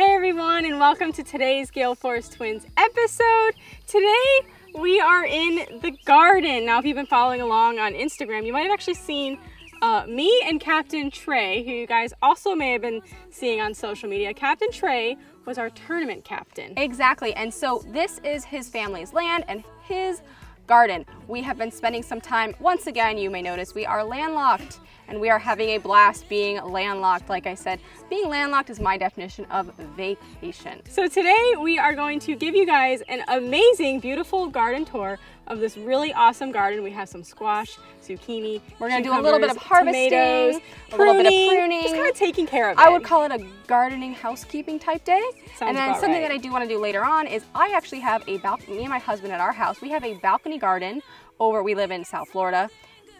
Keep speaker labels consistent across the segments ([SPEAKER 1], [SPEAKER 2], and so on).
[SPEAKER 1] Hey everyone and welcome to today's Gale Force Twins episode. Today we are in the garden. Now if you've been following along on Instagram, you might have actually seen uh, me and Captain Trey, who you guys also may have been seeing on social media. Captain Trey was our tournament captain.
[SPEAKER 2] Exactly, and so this is his family's land and his garden. We have been spending some time, once again, you may notice, we are landlocked and we are having a blast being landlocked. Like I said, being landlocked is my definition of vacation.
[SPEAKER 1] So today we are going to give you guys an amazing, beautiful garden tour of this really awesome garden. We have some squash, zucchini,
[SPEAKER 2] We're gonna do a little bit of harvesting,
[SPEAKER 1] tomatoes,
[SPEAKER 2] a little bit of pruning.
[SPEAKER 1] just kind of taking care of it.
[SPEAKER 2] I would call it a gardening housekeeping type day.
[SPEAKER 1] Sounds
[SPEAKER 2] and then something
[SPEAKER 1] right.
[SPEAKER 2] that I do want to do later on is I actually have a balcony, me and my husband at our house, we have a balcony garden over, we live in South Florida,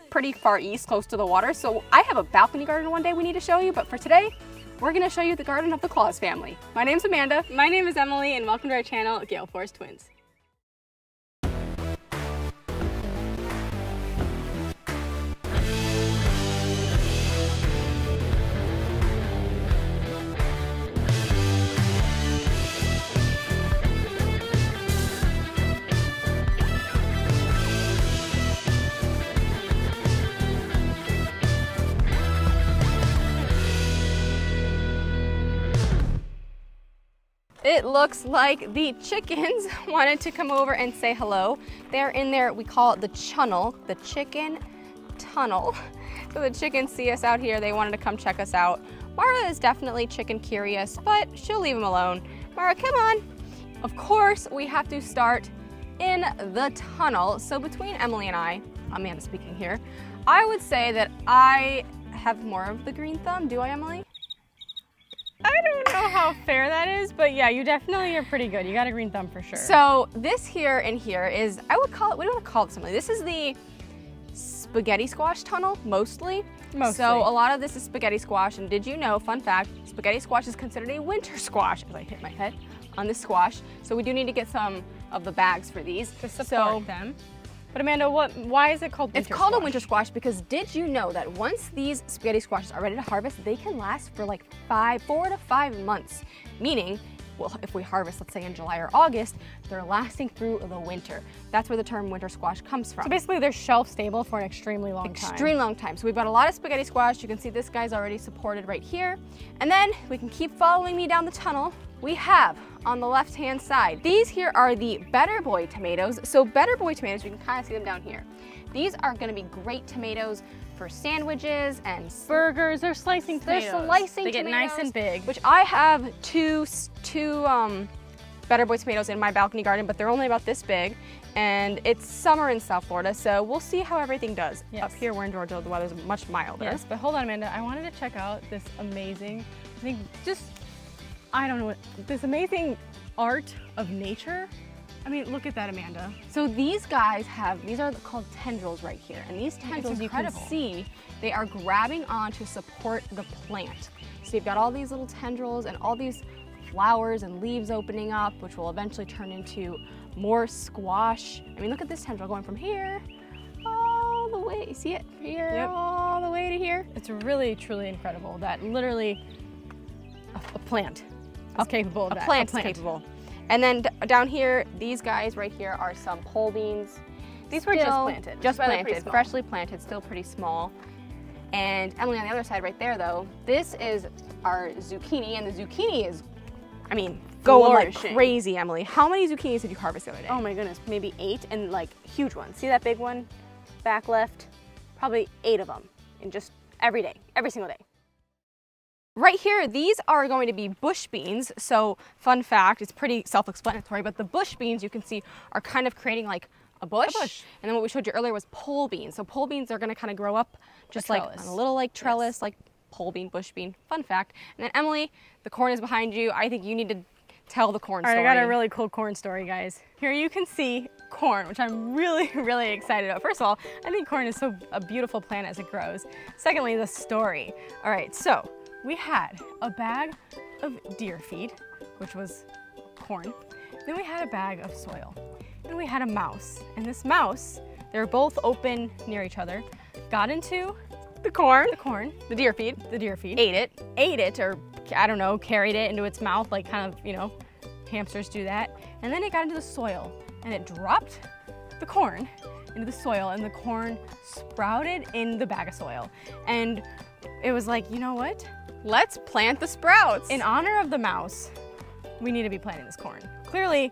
[SPEAKER 2] pretty far east, close to the water. So I have a balcony garden one day we need to show you, but for today, we're gonna show you the garden of the Claus family. My name's Amanda.
[SPEAKER 1] My name is Emily and welcome to our channel, Gale Force Twins.
[SPEAKER 2] It looks like the chickens wanted to come over and say hello. They're in there, we call it the chunnel, the chicken tunnel. So the chickens see us out here, they wanted to come check us out. Mara is definitely chicken curious, but she'll leave them alone. Mara, come on. Of course, we have to start in the tunnel. So between Emily and I, Amanda speaking here, I would say that I have more of the green thumb. Do I, Emily?
[SPEAKER 1] I don't know how fair that is, but yeah, you definitely are pretty good. You got a green thumb for sure.
[SPEAKER 2] So this here and here is, I would call it, what do you want to call it something? This is the spaghetti squash tunnel, mostly.
[SPEAKER 1] Mostly.
[SPEAKER 2] So a lot of this is spaghetti squash, and did you know, fun fact, spaghetti squash is considered a winter squash, as I hit my head on this squash. So we do need to get some of the bags for these.
[SPEAKER 1] to support
[SPEAKER 2] so,
[SPEAKER 1] them. But Amanda, what? Why is it called?
[SPEAKER 2] It's
[SPEAKER 1] winter
[SPEAKER 2] called a winter squash because did you know that once these spaghetti squashes are ready to harvest, they can last for like five, four to five months. Meaning, well, if we harvest, let's say in July or August, they're lasting through the winter. That's where the term winter squash comes from.
[SPEAKER 1] So basically, they're shelf stable for an extremely long time.
[SPEAKER 2] Extreme long time. So we've got a lot of spaghetti squash. You can see this guy's already supported right here. And then we can keep following me down the tunnel. We have on the left hand side, these here are the Better Boy tomatoes. So Better Boy tomatoes, you can kind of see them down here. These are gonna be great tomatoes for sandwiches and
[SPEAKER 1] Burgers, they're slicing
[SPEAKER 2] they're
[SPEAKER 1] tomatoes.
[SPEAKER 2] slicing
[SPEAKER 1] They get nice and big.
[SPEAKER 2] Which I have two, two um, Better Boy tomatoes in my balcony garden, but they're only about this big. And it's summer in South Florida, so we'll see how everything does.
[SPEAKER 1] Yes.
[SPEAKER 2] Up here, we're in Georgia, the weather's much milder.
[SPEAKER 1] Yes, but hold on, Amanda. I wanted to check out this amazing, I think just, I don't know what, this amazing art of nature. I mean, look at that, Amanda.
[SPEAKER 2] So these guys have, these are called tendrils right here. And these tendrils, you can see, they are grabbing on to support the plant. So you've got all these little tendrils and all these flowers and leaves opening up, which will eventually turn into more squash. I mean, look at this tendril going from here all the way, you see it? Here,
[SPEAKER 1] Yep.
[SPEAKER 2] all the way to here.
[SPEAKER 1] It's really, truly incredible that literally a, a plant is capable of
[SPEAKER 2] A
[SPEAKER 1] that.
[SPEAKER 2] plant's capable. And then down here, these guys right here are some pole beans.
[SPEAKER 1] These were just planted,
[SPEAKER 2] Just
[SPEAKER 1] is why they're pretty
[SPEAKER 2] planted, freshly planted, still pretty small. And Emily, on the other side right there though, this is our zucchini, and the zucchini is, I mean, going like crazy, Emily. How many zucchinis did you harvest the other day?
[SPEAKER 1] Oh my goodness, maybe eight and like huge ones. See that big one back left? Probably eight of them in just every day, every single day.
[SPEAKER 2] Right here, these are going to be bush beans. So, fun fact, it's pretty self-explanatory, but the bush beans you can see are kind of creating like a bush.
[SPEAKER 1] a bush.
[SPEAKER 2] And then what we showed you earlier was pole beans. So pole beans are going to kind of grow up just like
[SPEAKER 1] trellis.
[SPEAKER 2] on a little like trellis, like pole bean, bush bean. Fun fact. And then Emily, the corn is behind you. I think you need to tell the corn
[SPEAKER 1] All right,
[SPEAKER 2] story.
[SPEAKER 1] I got a really cool corn story, guys. Here you can see corn, which I'm really, really excited about. First of all, I think corn is so a beautiful plant as it grows. Secondly, the story. All right, so we had a bag of deer feed, which was corn. Then we had a bag of soil. Then we had a mouse. And this mouse, they were both open near each other, got into
[SPEAKER 2] the corn,
[SPEAKER 1] the corn,
[SPEAKER 2] the deer feed,
[SPEAKER 1] the deer feed,
[SPEAKER 2] ate it.
[SPEAKER 1] ate it or I don't know, carried it into its mouth, like kind of, you know, hamsters do that. And then it got into the soil and it dropped the corn into the soil and the corn sprouted in the bag of soil. And it was like, you know what?
[SPEAKER 2] Let's plant the sprouts.
[SPEAKER 1] In honor of the mouse, we need to be planting this corn. Clearly,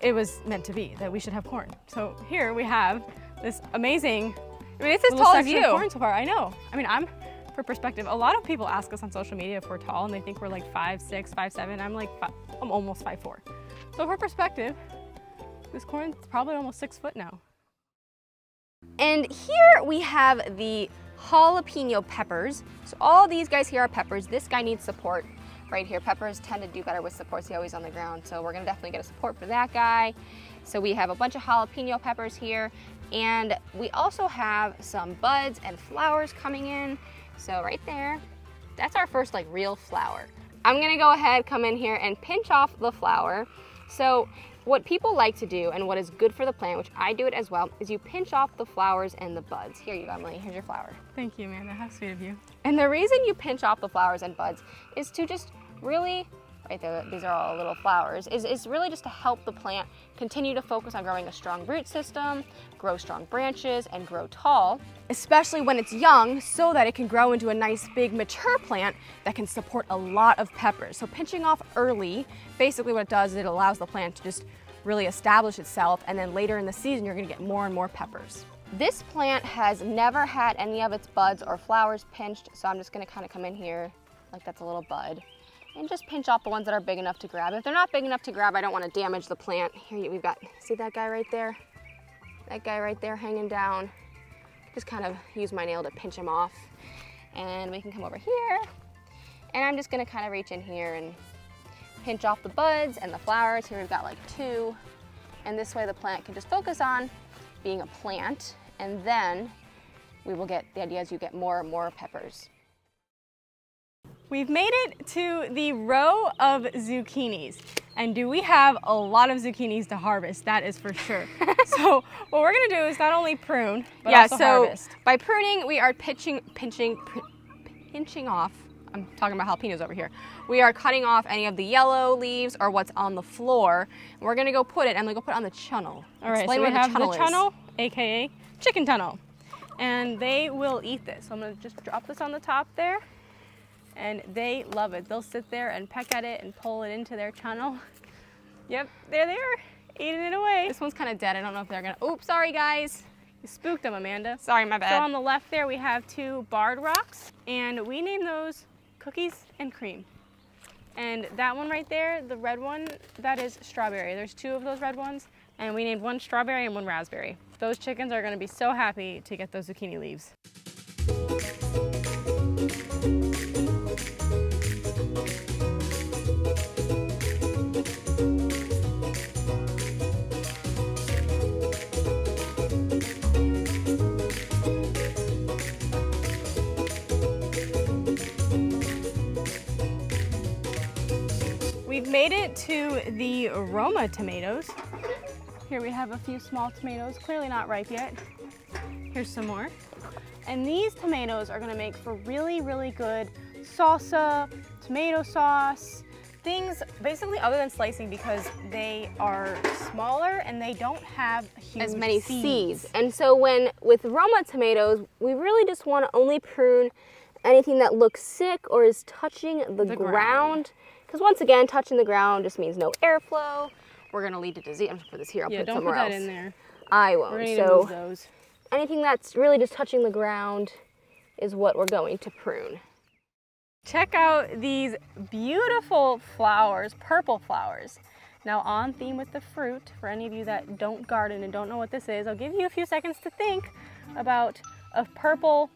[SPEAKER 1] it was meant to be that we should have corn. So here we have this amazing.
[SPEAKER 2] I mean, it's as tall as you.
[SPEAKER 1] Corn so far. I know. I mean, I'm for perspective. A lot of people ask us on social media if we're tall, and they think we're like five six, five seven. I'm like, five, I'm almost five four. So for perspective, this corn's probably almost six foot now.
[SPEAKER 2] And here we have the jalapeno peppers. So all these guys here are peppers. This guy needs support right here. Peppers tend to do better with support. See always on the ground. So we're gonna definitely get a support for that guy. So we have a bunch of jalapeno peppers here. And we also have some buds and flowers coming in. So right there, that's our first like real flower. I'm gonna go ahead, come in here and pinch off the flower. So what people like to do and what is good for the plant, which I do it as well, is you pinch off the flowers and the buds. Here you go, Emily, here's your flower.
[SPEAKER 1] Thank you, Amanda, how sweet of you.
[SPEAKER 2] And the reason you pinch off the flowers and buds is to just really right there, these are all little flowers, is, is really just to help the plant continue to focus on growing a strong root system, grow strong branches, and grow tall, especially when it's young, so that it can grow into a nice big mature plant that can support a lot of peppers. So pinching off early, basically what it does is it allows the plant to just really establish itself, and then later in the season, you're gonna get more and more peppers. This plant has never had any of its buds or flowers pinched, so I'm just gonna kind of come in here like that's a little bud and just pinch off the ones that are big enough to grab. If they're not big enough to grab, I don't want to damage the plant. Here we've got, see that guy right there? That guy right there hanging down. Just kind of use my nail to pinch him off. And we can come over here. And I'm just gonna kind of reach in here and pinch off the buds and the flowers. Here we've got like two. And this way the plant can just focus on being a plant. And then we will get, the idea is you get more and more peppers.
[SPEAKER 1] We've made it to the row of zucchinis. And do we have a lot of zucchinis to harvest? That is for sure. so what we're gonna do is not only prune, but
[SPEAKER 2] yeah,
[SPEAKER 1] also
[SPEAKER 2] so
[SPEAKER 1] harvest.
[SPEAKER 2] by pruning, we are pitching, pinching, pinching off. I'm talking about jalapenos over here. We are cutting off any of the yellow leaves or what's on the floor. We're gonna go put it, and we go put it on the chunnel.
[SPEAKER 1] All right,
[SPEAKER 2] Explain
[SPEAKER 1] so we have
[SPEAKER 2] the chunnel,
[SPEAKER 1] the chunnel, AKA chicken tunnel. And they will eat this. So I'm gonna just drop this on the top there and they love it. They'll sit there and peck at it and pull it into their tunnel. Yep, there they are, eating it away.
[SPEAKER 2] This one's kind of dead. I don't know if they're gonna, oops, sorry guys.
[SPEAKER 1] You spooked them, Amanda.
[SPEAKER 2] Sorry, my bad.
[SPEAKER 1] So on the left there, we have two barred rocks, and we name those cookies and cream. And that one right there, the red one, that is strawberry. There's two of those red ones, and we named one strawberry and one raspberry. Those chickens are gonna be so happy to get those zucchini leaves. The Roma tomatoes. Here we have a few small tomatoes, clearly not ripe yet. Here's some more. And these tomatoes are gonna make for really, really good salsa, tomato sauce, things basically other than slicing because they are smaller and they don't have huge
[SPEAKER 2] as many
[SPEAKER 1] seeds.
[SPEAKER 2] seeds. And so when with Roma tomatoes, we really just want to only prune anything that looks sick or is touching the,
[SPEAKER 1] The ground.
[SPEAKER 2] ground. Because once again, touching the ground just means no airflow. We're gonna lead to disease. I'm gonna put this here. I'll
[SPEAKER 1] Yeah,
[SPEAKER 2] put it
[SPEAKER 1] don't put that
[SPEAKER 2] else.
[SPEAKER 1] in there.
[SPEAKER 2] I won't. So anything that's really just touching the ground is what we're going to prune.
[SPEAKER 1] Check out these beautiful flowers, purple flowers. Now on theme with the fruit, for any of you that don't garden and don't know what this is, I'll give you a few seconds to think about a purple,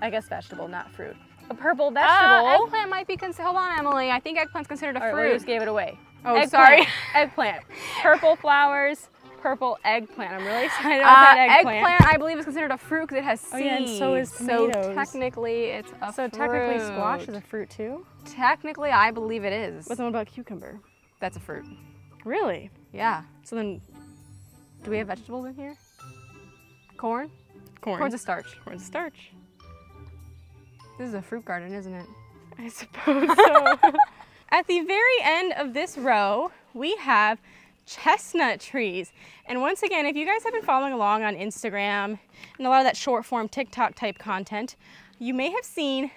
[SPEAKER 1] I guess vegetable, not fruit. A purple vegetable.
[SPEAKER 2] Uh, eggplant might be considered. Hold on, Emily. I think eggplant's considered a
[SPEAKER 1] All right,
[SPEAKER 2] fruit.
[SPEAKER 1] we just gave it away. Oh,
[SPEAKER 2] Eggplant.
[SPEAKER 1] sorry. eggplant. Purple flowers, purple eggplant. I'm really excited about
[SPEAKER 2] Uh,
[SPEAKER 1] that eggplant.
[SPEAKER 2] eggplant, I believe, is considered a fruit because it has seeds.
[SPEAKER 1] Oh, yeah, and so is tomatoes.
[SPEAKER 2] So technically, it's a
[SPEAKER 1] So
[SPEAKER 2] fruit.
[SPEAKER 1] technically squash is a fruit too?
[SPEAKER 2] Technically, I believe it is.
[SPEAKER 1] What's one about cucumber?
[SPEAKER 2] That's a fruit.
[SPEAKER 1] Really?
[SPEAKER 2] Yeah.
[SPEAKER 1] So then
[SPEAKER 2] Do we have vegetables in here? Corn?
[SPEAKER 1] corn.
[SPEAKER 2] Corn's a starch.
[SPEAKER 1] Corn's a starch.
[SPEAKER 2] This is a fruit garden, isn't it?
[SPEAKER 1] I suppose so. At the very end of this row, we have chestnut trees. And once again, if you guys have been following along on Instagram and a lot of that short form TikTok type content, you may have seen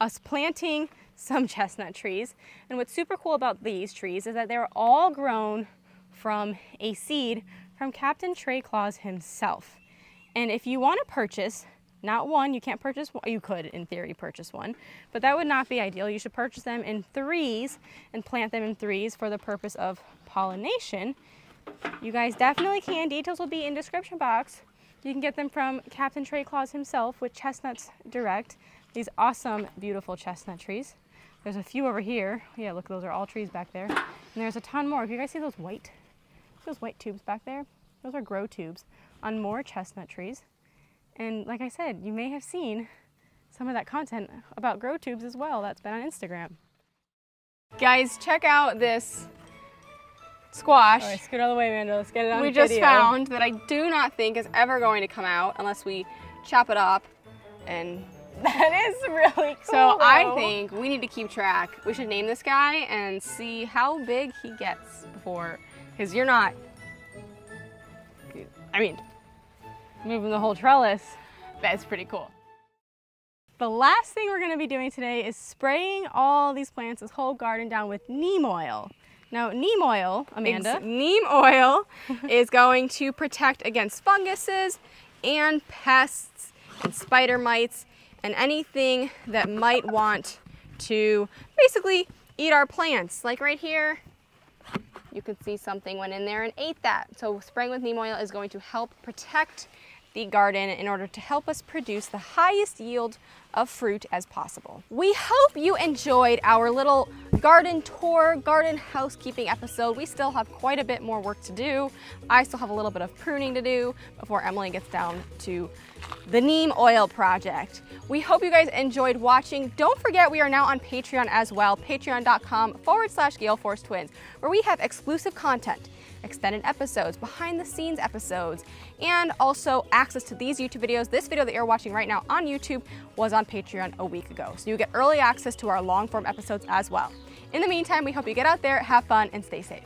[SPEAKER 1] us planting some chestnut trees. And what's super cool about these trees is that they're all grown from a seed from Captain Trey Claus himself. And if you want to purchase, not one, you can't purchase one, you could in theory purchase one, but that would not be ideal. You should purchase them in threes and plant them in threes for the purpose of pollination. You guys definitely can. Details will be in description box. You can get them from Captain Trey Claus himself with Chestnuts Direct. These awesome, beautiful chestnut trees. There's a few over here. Yeah, look, those are all trees back there. And there's a ton more. You guys see those white, those white tubes back there, those are grow tubes on more chestnut trees. And like I said, you may have seen some of that content about grow tubes as well. That's been on Instagram.
[SPEAKER 2] Guys, check out this squash.
[SPEAKER 1] All right, scoot out of the way, Amanda. Let's get it on
[SPEAKER 2] we
[SPEAKER 1] video.
[SPEAKER 2] just found that I do not think is ever going to come out unless we chop it up and
[SPEAKER 1] that is really cool.
[SPEAKER 2] So I think we need to keep track. We should name this guy and see how big he gets before, because you're not, I mean,
[SPEAKER 1] moving the whole trellis.
[SPEAKER 2] that's pretty cool.
[SPEAKER 1] The last thing we're gonna be doing today is spraying all these plants, this whole garden down with neem oil. Now, neem oil, Amanda.
[SPEAKER 2] Ex- neem oil is going to protect against funguses and pests and spider mites and anything that might want to basically eat our plants. Like right here, you can see something went in there and ate that. So spraying with neem oil is going to help protect the garden in order to help us produce the highest yield of fruit as possible. We hope you enjoyed our little garden tour, garden housekeeping episode. We still have quite a bit more work to do. I still have a little bit of pruning to do before Emily gets down to the neem oil project. We hope you guys enjoyed watching. Don't forget we are now on Patreon as well, patreon.com forward slash Gale Force Twins, where we have exclusive content extended episodes, behind the scenes episodes, and also access to these YouTube videos. This video that you're watching right now on YouTube was on Patreon a week ago. So you get early access to our long form episodes as well. In the meantime, we hope you get out there, have fun, and stay safe.